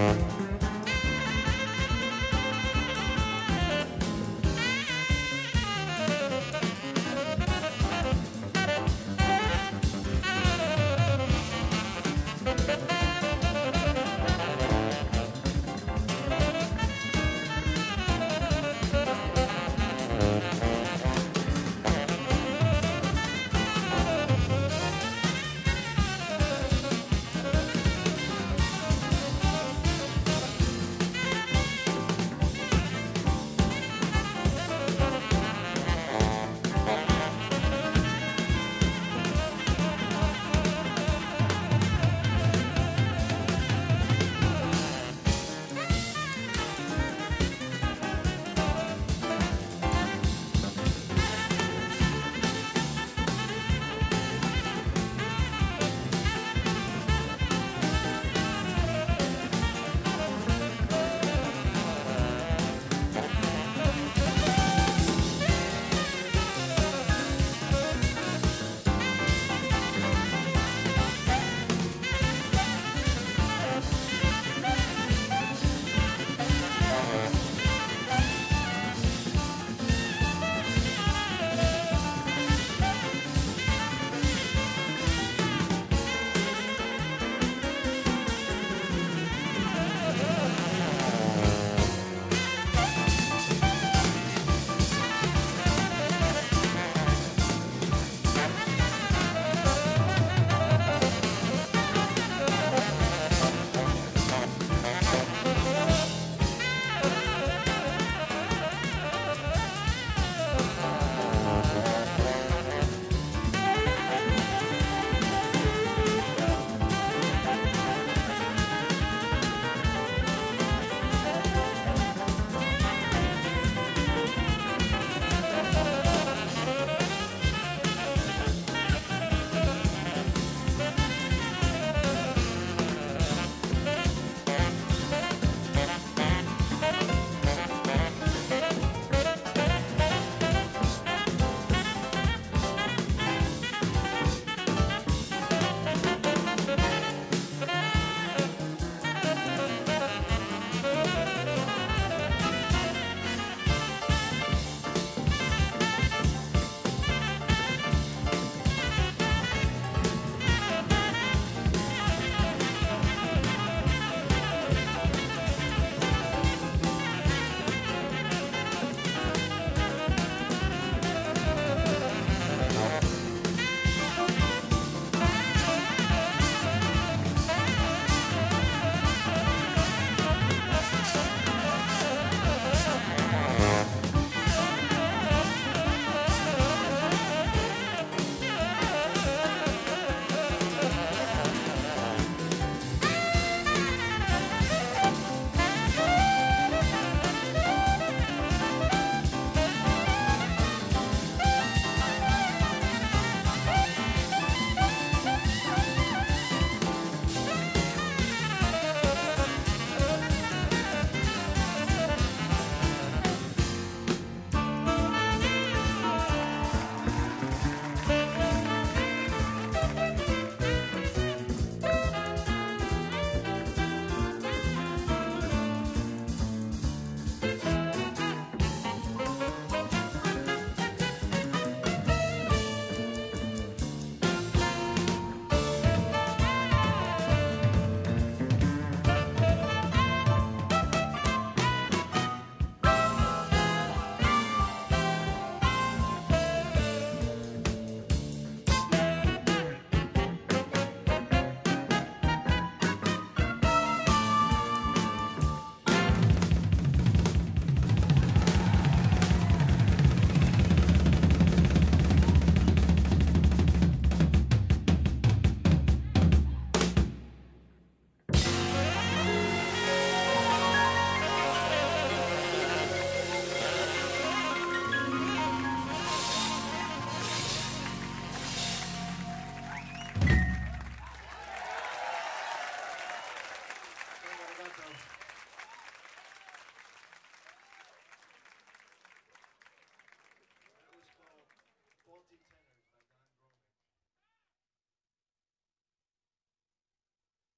Bye.